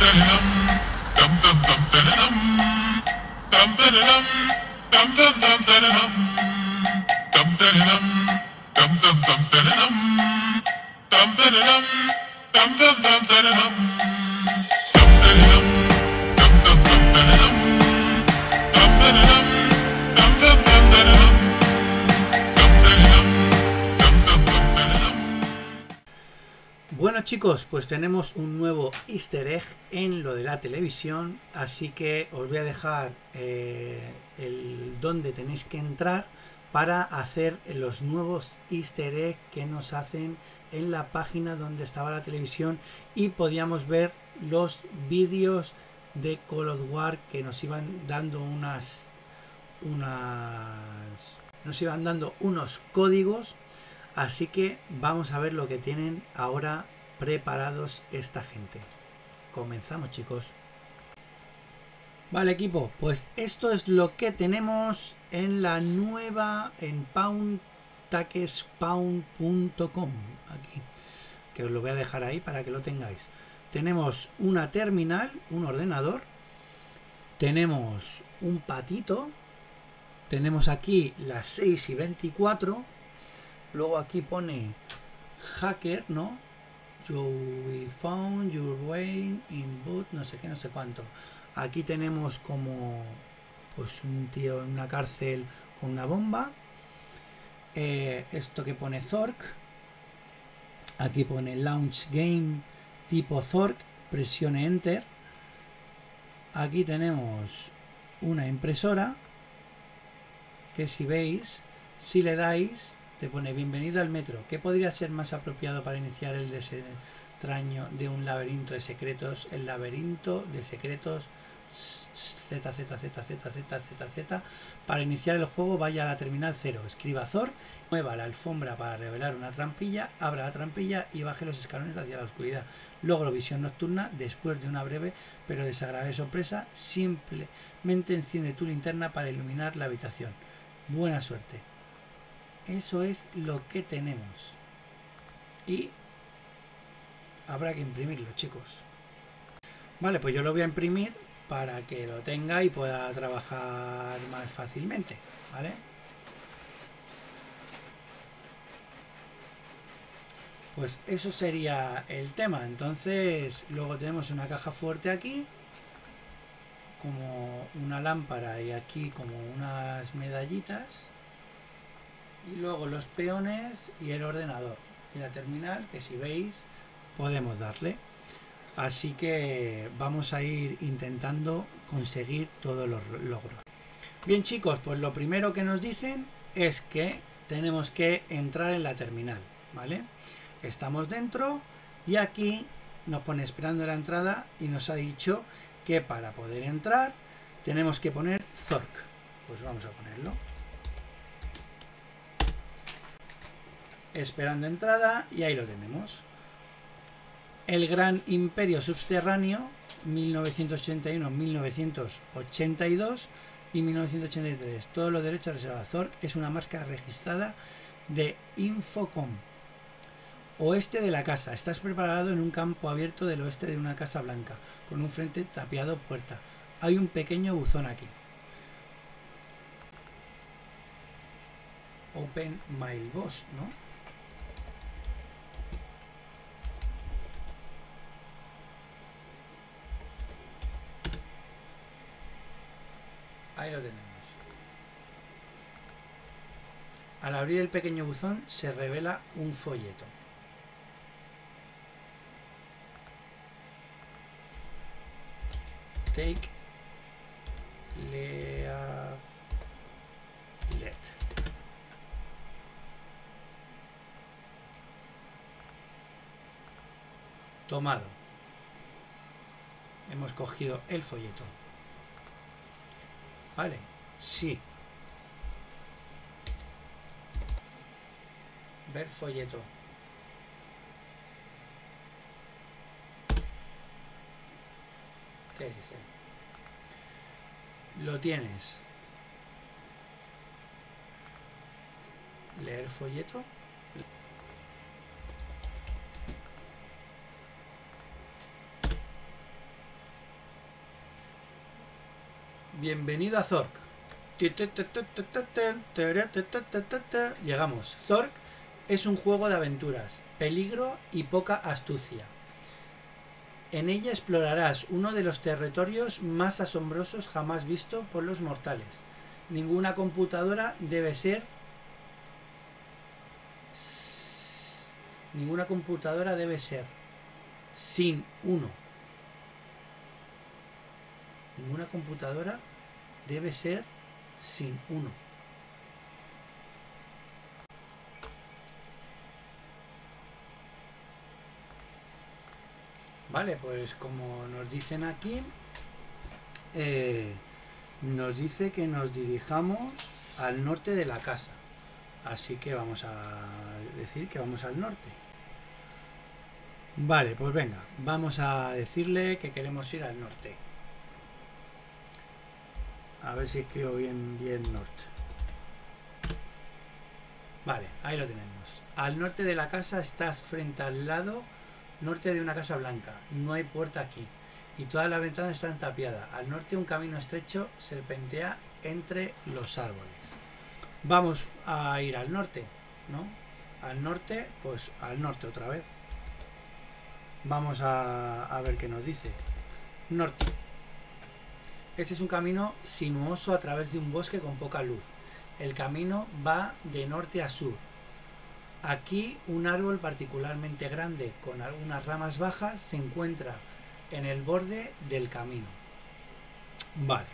dum dum dum Bueno chicos, pues tenemos un nuevo easter egg en lo de la televisión, así que os voy a dejar eh, el donde tenéis que entrar para hacer los nuevos easter egg que nos hacen en la página donde estaba la televisión y podíamos ver los vídeos de Call of War que nos iban dando unas unas nos iban dando unos códigos así que vamos a ver lo que tienen ahora preparados esta gente. Comenzamos chicos. Vale equipo pues esto es lo que tenemos en la nueva en poundtaquespound.com aquí que os lo voy a dejar ahí para que lo tengáis. Tenemos una terminal un ordenador tenemos un patito tenemos aquí las 6 y 24 luego aquí pone hacker no you found your way in boot no sé qué no sé cuánto. Aquí tenemos como pues un tío en una cárcel con una bomba. Eh, esto que pone Zork. Aquí pone launch game tipo Zork presione enter. Aquí tenemos una impresora que si veis, si le dais, te pone bienvenido al metro. ¿Qué podría ser más apropiado para iniciar el desentraño de un laberinto de secretos? El laberinto de secretos Z, Z, Z, Z, Z, Z, Z. Para iniciar el juego vaya a la terminal 0, escriba Zor, mueva la alfombra para revelar una trampilla, abra la trampilla y baje los escalones hacia la oscuridad. Logro visión nocturna después de una breve pero desagradable sorpresa. Simplemente enciende tu linterna para iluminar la habitación. Buena suerte. Eso es lo que tenemos. Y habrá que imprimirlo, chicos. Vale, pues yo lo voy a imprimir para que lo tenga y pueda trabajar más fácilmente, ¿vale? Pues eso sería el tema. Entonces, luego tenemos una caja fuerte aquí como una lámpara y aquí como unas medallitas y luego los peones y el ordenador y la terminal que si veis podemos darle así que vamos a ir intentando conseguir todos los logros bien chicos pues lo primero que nos dicen es que tenemos que entrar en la terminal vale estamos dentro y aquí nos pone esperando la entrada y nos ha dicho que para poder entrar tenemos que poner Zork. Pues vamos a ponerlo. Esperando entrada y ahí lo tenemos. El Gran Imperio Subterráneo 1981-1982 y 1983. Todos los derechos reservados. Zork es una máscara registrada de Infocom Oeste de la casa. Estás preparado en un campo abierto del oeste de una casa blanca, con un frente tapiado puerta. Hay un pequeño buzón aquí. Open Mailbox, ¿no? Ahí lo tenemos. Al abrir el pequeño buzón se revela un folleto. take let tomado hemos cogido el folleto vale sí ver folleto ¿Qué dice? Lo tienes. Leer folleto. Bienvenido a Zork. Llegamos. Zork es un juego de aventuras, peligro y poca astucia. En ella explorarás uno de los territorios más asombrosos jamás visto por los mortales. Ninguna computadora debe ser... Ninguna computadora debe ser sin uno. Ninguna computadora debe ser sin uno. Vale, pues como nos dicen aquí, eh, nos dice que nos dirijamos al norte de la casa. Así que vamos a decir que vamos al norte. Vale, pues venga, vamos a decirle que queremos ir al norte. A ver si escribo bien, bien norte. Vale, ahí lo tenemos. Al norte de la casa estás frente al lado norte de una casa blanca. No hay puerta aquí. Y todas las ventanas están tapiadas. Al norte un camino estrecho serpentea entre los árboles. Vamos a ir al norte, ¿no? Al norte, pues al norte otra vez. Vamos a, a ver qué nos dice. Norte. Este es un camino sinuoso a través de un bosque con poca luz. El camino va de norte a sur. Aquí un árbol particularmente grande con algunas ramas bajas se encuentra en el borde del camino. Vale.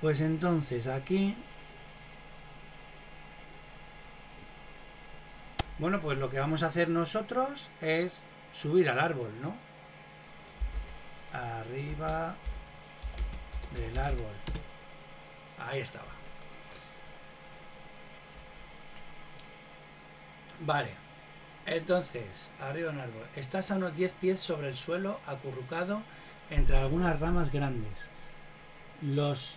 Pues entonces aquí... Bueno, pues lo que vamos a hacer nosotros es subir al árbol, ¿no? Arriba del árbol. Ahí estaba. Vale. Entonces, arriba un árbol. Estás a unos 10 pies sobre el suelo, acurrucado entre algunas ramas grandes. Los,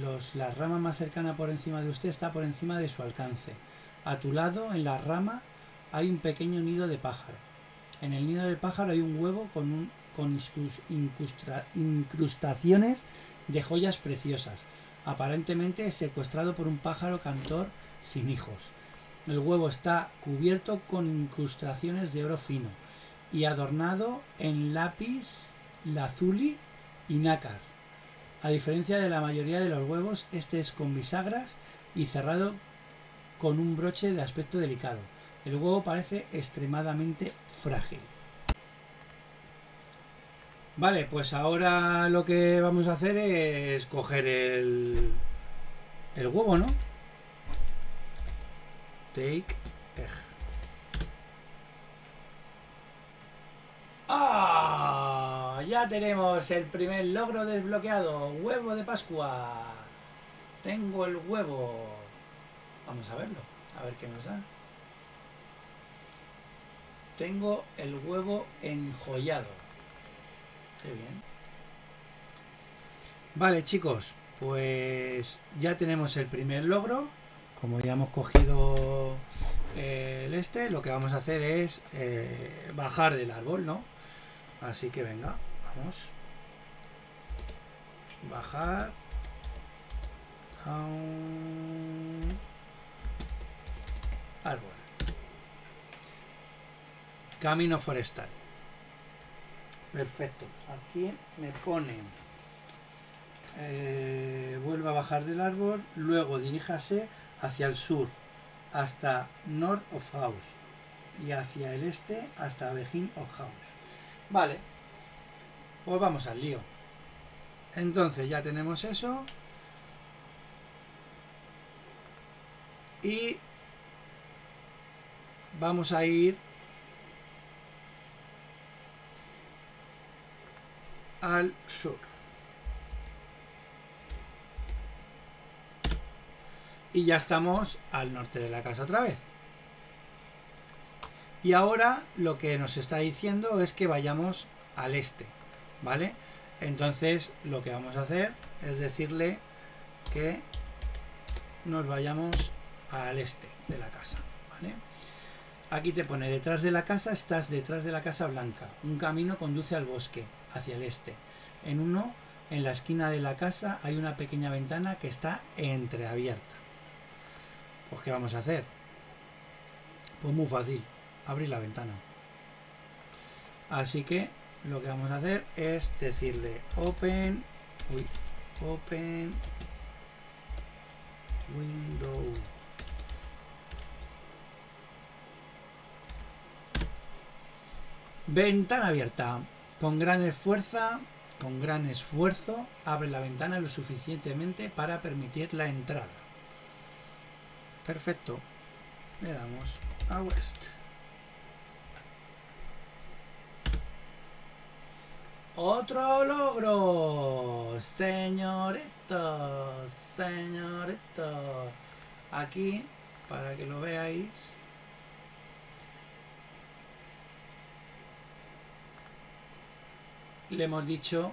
los, la rama más cercana por encima de usted está por encima de su alcance. A tu lado, en la rama, hay un pequeño nido de pájaro. En el nido del pájaro hay un huevo con un con incrustaciones de joyas preciosas, aparentemente secuestrado por un pájaro cantor sin hijos. El huevo está cubierto con incrustaciones de oro fino y adornado en lápiz, lazuli y nácar. A diferencia de la mayoría de los huevos, este es con bisagras y cerrado con un broche de aspecto delicado. El huevo parece extremadamente frágil. Vale, pues ahora lo que vamos a hacer es coger el, el huevo, ¿no? Take egg. ¡Ah! Ya tenemos el primer logro desbloqueado. Huevo de Pascua. Tengo el huevo. Vamos a verlo. A ver qué nos dan. Tengo el huevo enjollado. Bien. Vale, chicos. Pues ya tenemos el primer logro. Como ya hemos cogido eh, el este, lo que vamos a hacer es eh, bajar del árbol, ¿no? Así que venga, vamos. Bajar. árbol. Camino forestal. Perfecto. Aquí me pone. Eh, vuelve a bajar del árbol. Luego diríjase hacia el sur hasta North of House y hacia el este hasta Begin of House. Vale, pues vamos al lío. Entonces ya tenemos eso. Y vamos a ir al sur. y ya estamos al norte de la casa otra vez. Y ahora lo que nos está diciendo es que vayamos al este, ¿vale? Entonces lo que vamos a hacer es decirle que nos vayamos al este de la casa, ¿vale? Aquí te pone detrás de la casa, estás detrás de la casa blanca. Un camino conduce al bosque, hacia el este. En uno en la esquina de la casa hay una pequeña ventana que está entreabierta. Pues ¿qué vamos a hacer? Pues muy fácil, abrir la ventana. Así que lo que vamos a hacer es decirle open, uy, open window. Ventana abierta. Con gran esfuerzo, con gran esfuerzo, abre la ventana lo suficientemente para permitir la entrada. Perfecto. Le damos a West. Otro logro, señoritos, señoritos. Aquí, para que lo veáis, le hemos dicho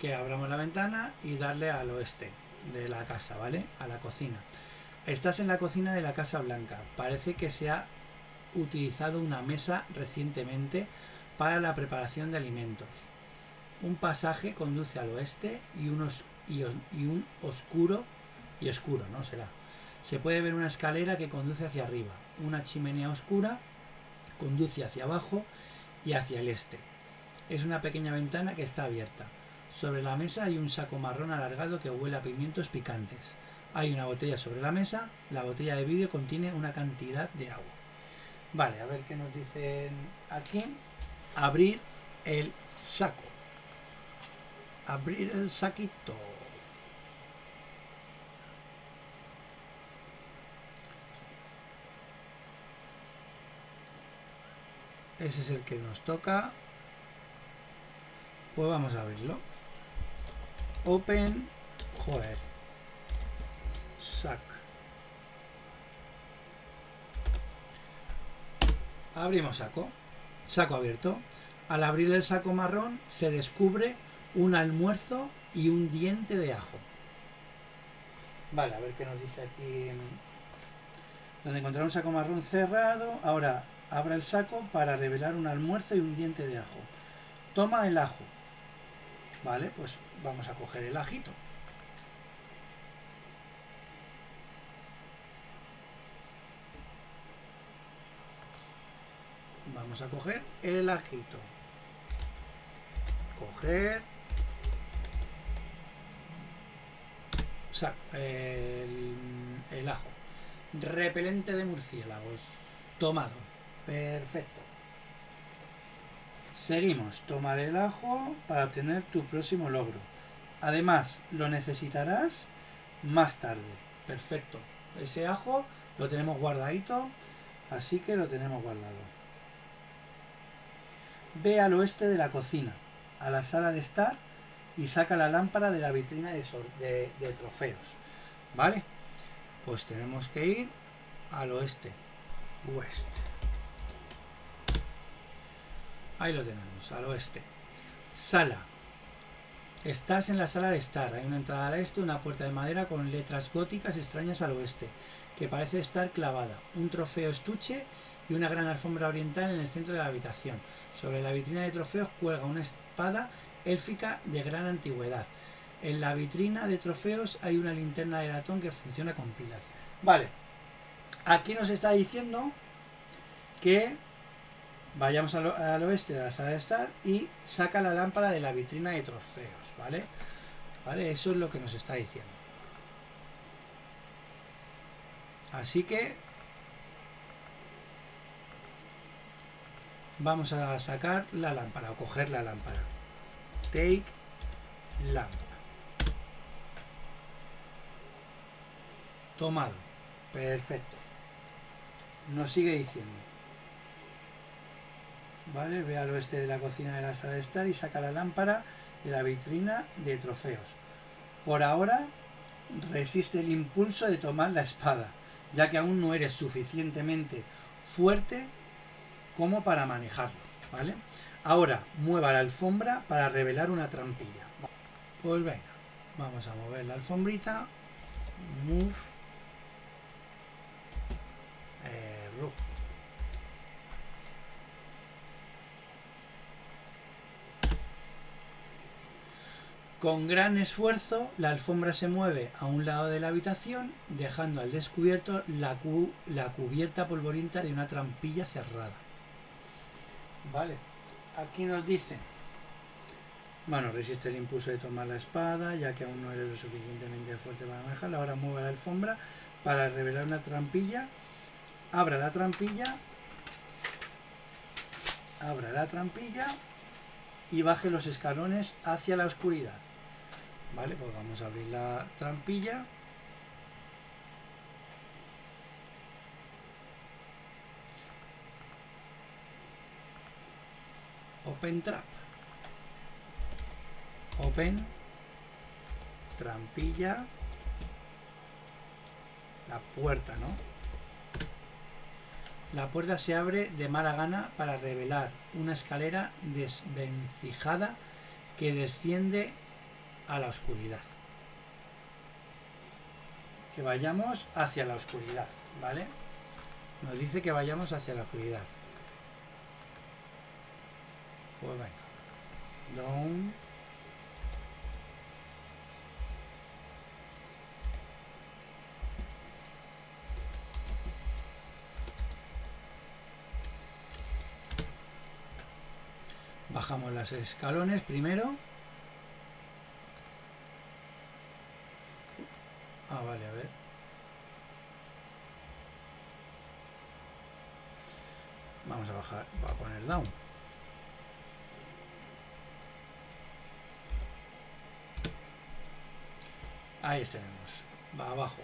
que abramos la ventana y darle al oeste de la casa, ¿vale? A la cocina. Estás en la cocina de la Casa Blanca. Parece que se ha utilizado una mesa recientemente para la preparación de alimentos. Un pasaje conduce al oeste y, unos, y, un oscuro y oscuro, ¿no? Será. Se puede ver una escalera que conduce hacia arriba. Una chimenea oscura conduce hacia abajo y hacia el este. Es una pequeña ventana que está abierta. Sobre la mesa hay un saco marrón alargado que huele a pimientos picantes. Hay una botella sobre la mesa. La botella de vidrio contiene una cantidad de agua. Vale, a ver qué nos dicen aquí. Abrir el saco. Abrir el saquito. Ese es el que nos toca. Pues vamos a abrirlo. Open. Joder. Sac. Abrimos saco. Saco abierto. Al abrir el saco marrón se descubre un almuerzo y un diente de ajo. Vale, a ver qué nos dice aquí. Donde encontrar un saco marrón cerrado. Ahora abra el saco para revelar un almuerzo y un diente de ajo. Toma el ajo. Vale, pues vamos a coger el ajito. Vamos a coger el ajito. Coger. Sea, el, el ajo. Repelente de murciélagos. Tomado. Perfecto. Seguimos. Tomar el ajo para obtener tu próximo logro. Además, lo necesitarás más tarde. Perfecto. Ese ajo lo tenemos guardadito. Así que lo tenemos guardado. Ve al oeste de la cocina, a la sala de estar y saca la lámpara de la vitrina de, trofeos. ¿Vale? Pues tenemos que ir al oeste. West. Ahí lo tenemos, al oeste. Sala. Estás en la sala de estar. Hay una entrada al este, una puerta de madera con letras góticas extrañas al oeste, que parece estar clavada. Un trofeo estuche y una gran alfombra oriental en el centro de la habitación. Sobre la vitrina de trofeos cuelga una espada élfica de gran antigüedad. En la vitrina de trofeos hay una linterna de latón que funciona con pilas. Vale. Aquí nos está diciendo que vayamos al, oeste de la sala de estar y saca la lámpara de la vitrina de trofeos, ¿vale? ¿Vale? Eso es lo que nos está diciendo. Así que vamos a sacar la lámpara o coger la lámpara. Take lámpara. Tomado. Perfecto. Nos sigue diciendo. ¿Vale? Ve al oeste de la cocina de la sala de estar y saca la lámpara de la vitrina de trofeos. Por ahora resiste el impulso de tomar la espada, ya que aún no eres suficientemente fuerte como para manejarlo, ¿vale? Ahora, mueva la alfombra para revelar una trampilla. Pues venga, vamos a mover la alfombrita. Move. Eh, rough. Con gran esfuerzo, la alfombra se mueve a un lado de la habitación, dejando al descubierto la, cu- la cubierta polvorienta de una trampilla cerrada. Vale, aquí nos dice, bueno, resiste el impulso de tomar la espada, ya que aún no eres lo suficientemente fuerte para manejarla. Ahora mueve la alfombra para revelar una trampilla. Abra la trampilla. Abra la trampilla y baje los escalones hacia la oscuridad. Vale, pues vamos a abrir la trampilla. Open trap. Open. Trampilla. La puerta, ¿no? La puerta se abre de mala gana para revelar una escalera desvencijada que desciende a la oscuridad. Que vayamos hacia la oscuridad, ¿vale? Nos dice que vayamos hacia la oscuridad. Pues venga. Bajamos los escalones primero. Ah, vale, a ver. Vamos a bajar, Ahí tenemos, va abajo.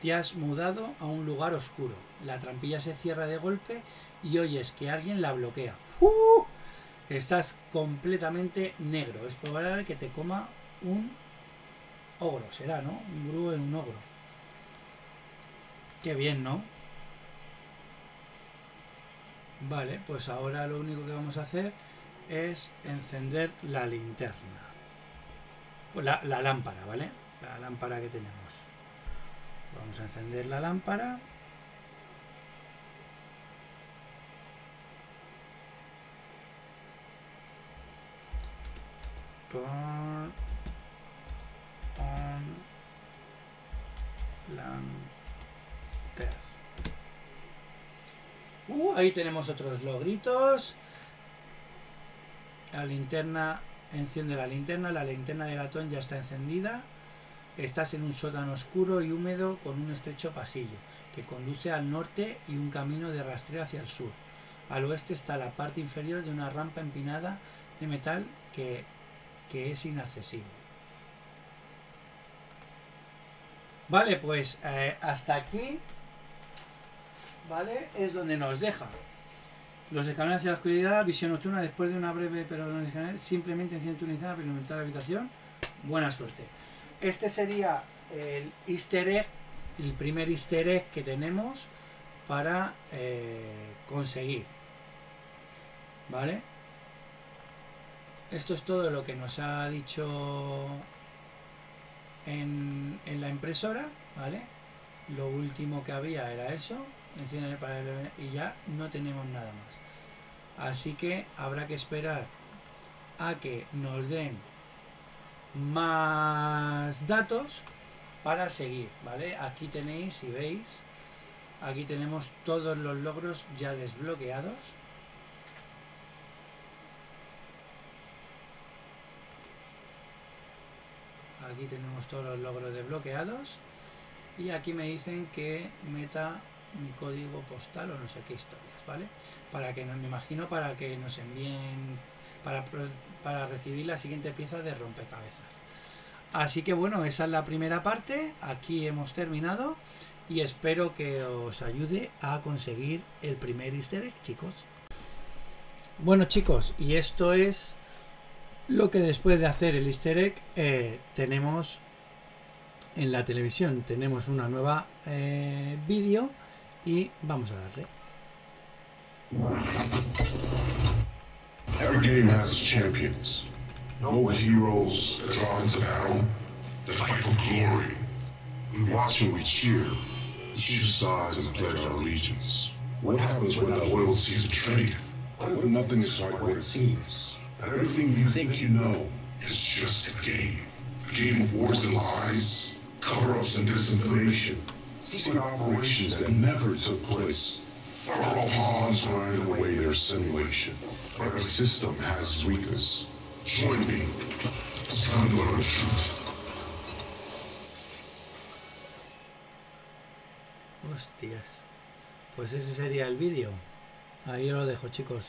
Te has mudado a un lugar oscuro. La trampilla se cierra de golpe y oyes que alguien la bloquea. ¡Uh! Estás completamente negro. Es probable que te coma un ogro, será, ¿no? Un grúo en un ogro. Qué bien, ¿no? Vale, pues ahora lo único que vamos a hacer es encender la linterna. La, la lámpara, ¿vale? La lámpara que tenemos. Vamos a encender la lámpara. Turn on lantern. Uh, ahí tenemos otros logritos. La linterna, enciende la linterna. La linterna de latón ya está encendida. Estás en un sótano oscuro y húmedo con un estrecho pasillo que conduce al norte y un camino de rastreo hacia el sur. Al oeste está la parte inferior de una rampa empinada de metal que, que es inaccesible. Vale, pues eh, hasta aquí, ¿vale? Es donde nos deja. Los escalones hacia la oscuridad, visión nocturna, después de una breve pero no simplemente enciende tu linterna para iluminar la habitación. Buena suerte. Este sería el easter egg, el primer easter egg que tenemos para eh, conseguir. ¿Vale? Esto es todo lo que nos ha dicho en, en la impresora, ¿vale? Lo último que había era eso, enciende para el- y ya no tenemos nada más. Así que habrá que esperar a que nos den más datos para seguir, ¿vale? Aquí tenéis, si veis, aquí tenemos todos los logros ya desbloqueados. Aquí tenemos todos los logros desbloqueados. Y aquí me dicen que meta mi código postal o no sé qué historias, ¿vale? Para que me imagino, para que nos envíen, para, para recibir la siguiente pieza de rompecabezas. Así que bueno, esa es la primera parte. Aquí hemos terminado. Y espero que os ayude a conseguir el primer easter egg, chicos. Bueno, chicos, y esto es lo que después de hacer el easter egg eh, tenemos en la televisión. Tenemos una nueva eh, vídeo y vamos a darle. Every game has champions. No heroes that draw battle, that fight for glory. We watch and we cheer. We choose sides and pledge our allegiance. What happens when that loyalty is betrayed? If nothing is quite what it seems? Everything you think you know is just a game. A game of wars and lies, cover-ups and disinformation, secret operations that never took place. Our all pawns riding away their simulation. Every system has its weakness. Join me. It's time to learn the truth. Hostias. Pues ese sería el vídeo. Ahí lo dejo, chicos.